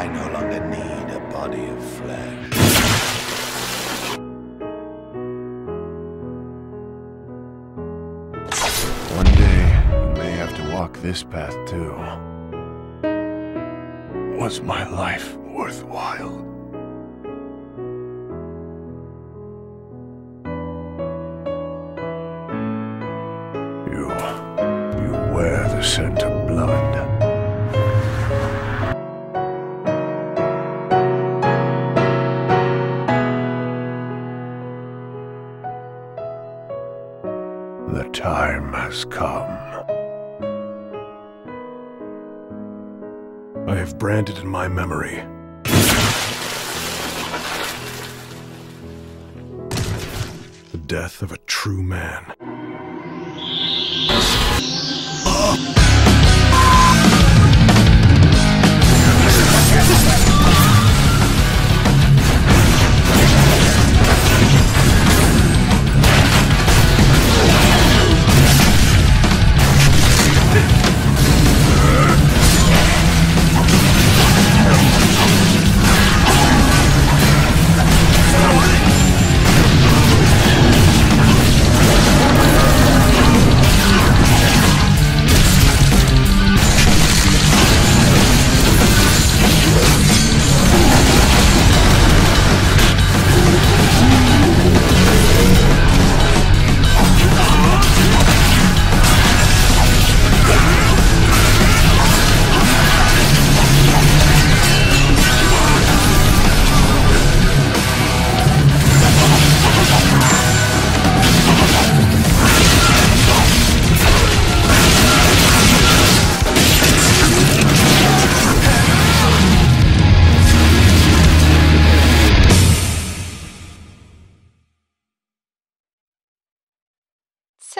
I no longer need a body of flesh. One day, I may have to walk this path too. Was my life worthwhile? You. you wear the scent of blood. Has come. I have branded in my memory. The death of a true man.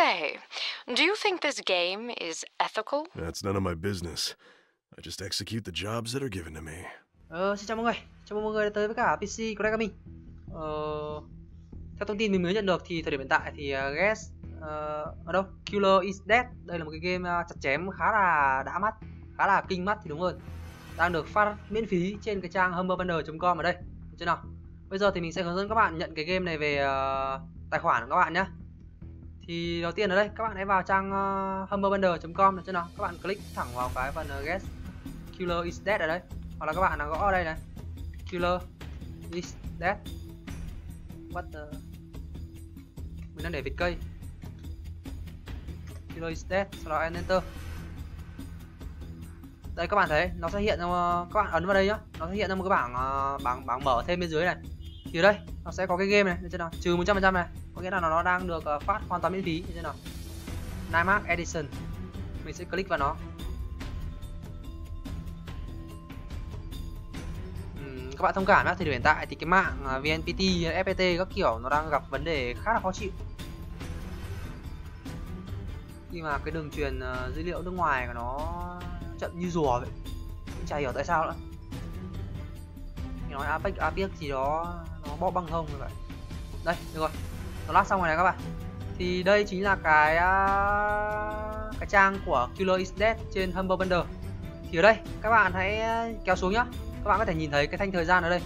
Say, do you think this game is ethical? That's none of my business. I just execute the jobs that are given to me. Ờ, xin chào mọi người, chào mừng mọi người đã tới với cả PC của Gaming. Ờ, theo thông tin mình mới nhận được thì thời điểm hiện tại thì uh, Guess uh, ở đâu? Killer is Dead. Đây là một cái game uh, chặt chém khá là đã mắt, khá là kinh mắt thì đúng hơn. Đang được phát miễn phí trên cái trang humberbundle.com ở đây. Được chưa nào? Bây giờ thì mình sẽ hướng dẫn các bạn nhận cái game này về uh, tài khoản của các bạn nhé. Thì đầu tiên ở đây các bạn hãy vào trang ờ, uh, humberbundle.com được chưa nào? Các bạn click thẳng vào cái phần ờ, uh, Guess Killer is Dead ở đây. Hoặc là các bạn là gõ ở đây này killer is dead. What the? Mình đang để vịt cây. Killer is dead sau đó enter. Đây các bạn thấy nó sẽ hiện ra các bạn ấn vào đây nhá. Nó sẽ hiện ra một cái bảng uh, bảng bảng mở thêm bên dưới này thì ở đây nó sẽ có cái game này được chưa nào? Trừ 100% này có nghĩa là nó đang được ờ, phát hoàn toàn miễn phí được chưa nào? Nymark Edition. Mình sẽ click vào nó. Các bạn thông cảm nhé, thì hiện tại thì cái mạng ờ, VNPT, FPT các kiểu nó đang gặp vấn đề khá là khó chịu. Khi mà cái đường truyền ờ, dữ liệu nước ngoài của nó chậm như rùa vậy cũng chả hiểu tại sao nữa nói Apex Apex gì đó nó bó băng thông rồi vậy đây, được rồi. Nó lát xong rồi này các bạn. Thì đây chính là cái à, cái trang của Killer is Dead trên Humble Bundle. Thì ở đây, các bạn hãy à, kéo xuống nhá. Các bạn có thể nhìn thấy cái thanh thời gian ở đây.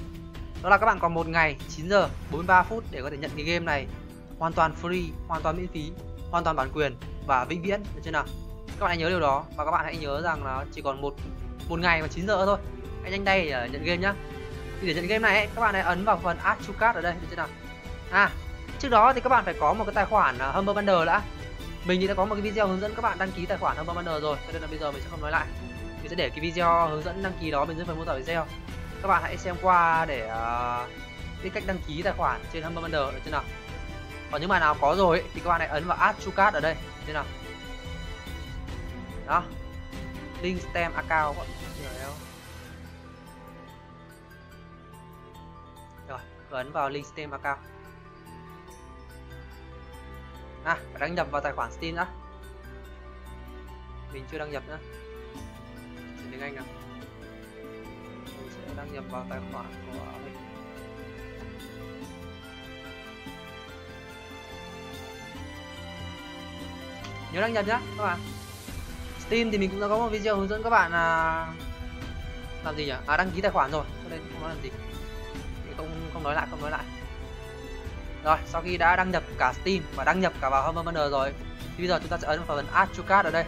Đó là các bạn còn một ngày 9 giờ 43 phút để có thể nhận cái game này hoàn toàn free, hoàn toàn miễn phí, hoàn toàn bản quyền và vĩnh viễn, được chưa nào? Các bạn hãy nhớ điều đó và các bạn hãy nhớ rằng là chỉ còn một một ngày và 9 giờ thôi. Hãy nhanh tay để nhận game nhá thì để nhận game này ấy, các bạn hãy ấn vào phần add to cart ở đây được chưa nào? À trước đó thì các bạn phải có một cái tài khoản uh, Humble Bundle đã. Mình thì đã có một cái video hướng dẫn các bạn đăng ký tài khoản Humble Bundle rồi cho nên là bây giờ mình sẽ không nói lại. Mình sẽ để cái video hướng dẫn đăng ký đó bên dưới phần mô tả video. Các bạn hãy xem qua để uh, biết cách đăng ký tài khoản trên Humble Bundle được chưa nào? Còn những bạn nào có rồi ấy, thì các bạn hãy ấn vào add to cart ở đây Thế nào? Đó. Link stem account. Các bạn và ấn vào link Steam Macau. À, phải đăng nhập vào tài khoản Steam đã. Mình chưa đăng nhập nữa. Chuyển tiếng Anh nào. Mình sẽ đăng nhập vào tài khoản của mình. Nhớ đăng nhập nhá các bạn. Steam thì mình cũng đã có một video hướng dẫn các bạn là làm gì nhỉ? À đăng ký tài khoản rồi, cho nên không có làm gì không không nói lại không nói lại. Rồi sau khi đã đăng nhập cả Steam và đăng nhập cả vào Home Bundle rồi thì bây giờ chúng ta sẽ ấn vào phần Add to Cart ở đây.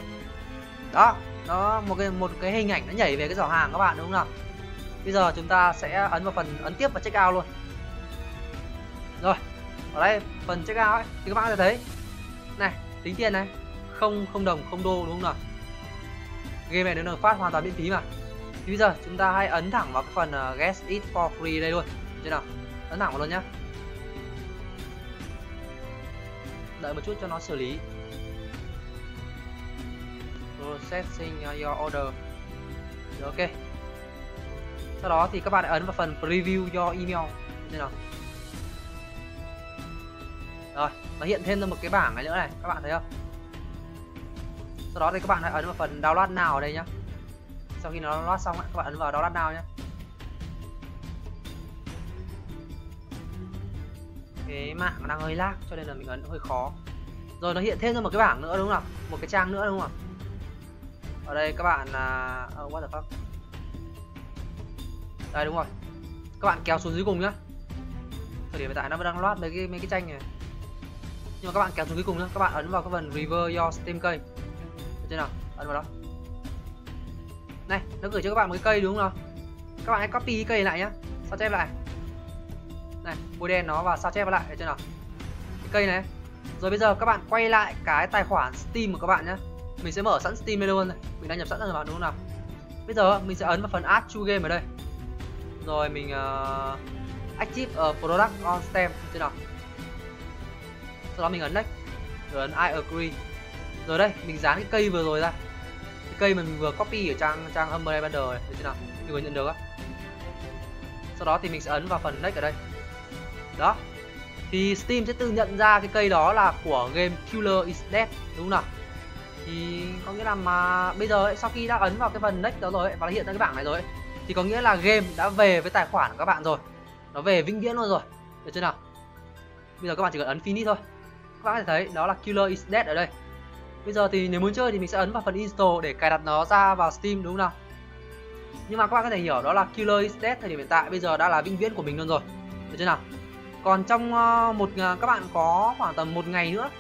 Đó nó một cái một cái hình ảnh nó nhảy về cái giỏ hàng các bạn đúng không nào? Bây giờ chúng ta sẽ ấn vào phần ấn tiếp và check out luôn. Rồi ở đây phần check out ấy thì các bạn sẽ thấy. Này tính tiền này không không đồng không đô đúng không nào? Game này nó được phát hoàn toàn miễn phí mà. Thì bây giờ chúng ta hãy ấn thẳng vào cái phần ờ, uh, get it for free đây luôn thế nào? Ấn thẳng vào luôn nhá. Đợi một chút cho nó xử lý. Processing uh, your order. Rồi, ok. Sau đó thì các bạn ấn vào phần preview your email. Như nào? Rồi nó hiện thêm ra một cái bảng này nữa này các bạn thấy không? Sau đó thì các bạn hãy ấn vào phần download nào ở đây nhá. Sau khi nó download xong các bạn ấn vào download nào nhá. Cái mạng đang hơi lag cho nên là mình ấn hơi khó. Rồi nó hiện thêm ra một cái bảng nữa đúng không một cái trang nữa đúng không ở đây các bạn là uh, what the fuck? Đây đúng rồi. Các bạn kéo xuống dưới cùng nhá. Thời điểm hiện tại nó vẫn đang loát mấy cái mấy cái tranh này. Nhưng mà các bạn kéo xuống dưới cùng nhá. Các bạn ấn vào cái phần river your steam cây. Được chưa nào? Ấn vào đó. Này nó gửi cho các bạn một cái cây đúng không các bạn hãy copy cái cây lại nhá. Sao chép lại? Này bôi đen nó và sao chép lại được chưa nào? Cái cây này. Rồi bây giờ các bạn quay lại cái tài khoản steam của các bạn nhé mình sẽ mở sẵn steam đây luôn này. Mình đã nhập sẵn rồi bạn đúng không nào? Bây giờ mình sẽ ấn vào phần add to game ở đây. Rồi mình uh, active a product on stem thế nào? Sau đó mình ấn next. Rồi ấn I agree. Rồi đây mình dán cái cây vừa rồi ra. Cái cây mà mình vừa copy ở trang trang Humble Bundle này thế nào? Mình vừa nhận được á. Sau đó thì mình sẽ ấn vào phần next ở đây đó. Thì Steam sẽ tự nhận ra cái cây đó là của game Killer is Dead đúng không nào? Thì có nghĩa là mà bây giờ ấy, sau khi đã ấn vào cái phần next đó rồi ấy, và hiện ra cái bảng này rồi ấy, thì có nghĩa là game đã về với tài khoản của các bạn rồi. Nó về vĩnh viễn luôn rồi. Được chưa nào? Bây giờ các bạn chỉ cần ấn finish thôi. Các bạn có thể thấy đó là Killer is Dead ở đây. Bây giờ thì nếu muốn chơi thì mình sẽ ấn vào phần install để cài đặt nó ra vào Steam đúng không nào? Nhưng mà các bạn có thể hiểu đó là Killer is Dead thời điểm hiện tại bây giờ đã là vĩnh viễn của mình luôn rồi. Được chưa nào? Còn trong ờ, một ờ, các bạn có khoảng tầm một ngày nữa.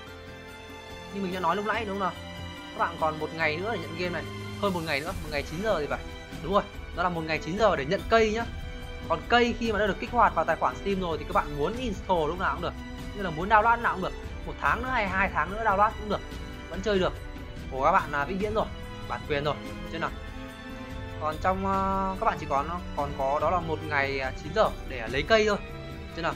Như mình đã nói lúc nãy đúng không nào? Các bạn còn một ngày nữa để nhận game này. Hơn một ngày nữa, một ngày 9 giờ thì phải. Đúng rồi, đó là một ngày 9 giờ để nhận cây nhá. Còn cây khi mà đã được kích hoạt vào tài khoản Steam rồi thì các bạn muốn install lúc nào cũng được. Như là muốn download lúc nào cũng được. Một tháng nữa hay hai tháng nữa download cũng được. Vẫn chơi được. Của các bạn là vĩnh viễn rồi, bản quyền rồi. Chứ nào? Còn trong ờ, các bạn chỉ còn còn có, đó là một ngày à, 9 giờ để lấy cây thôi. Chứ nào?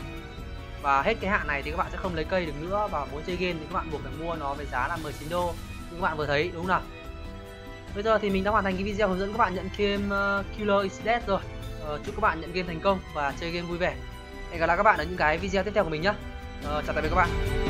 Và hết cái hạn này thì các bạn sẽ không lấy cây được nữa. Và muốn chơi game thì các bạn buộc phải mua nó với giá là 19 đô. Như các bạn vừa thấy đúng không nào? Bây giờ thì mình đã hoàn thành cái video hướng dẫn các bạn nhận game uh, Killer is Dead rồi. Uh, chúc các bạn nhận game thành công và chơi game vui vẻ. Hẹn gặp lại các bạn ở những cái video tiếp theo của mình nhé uh, ờ, chào tạm biệt các bạn.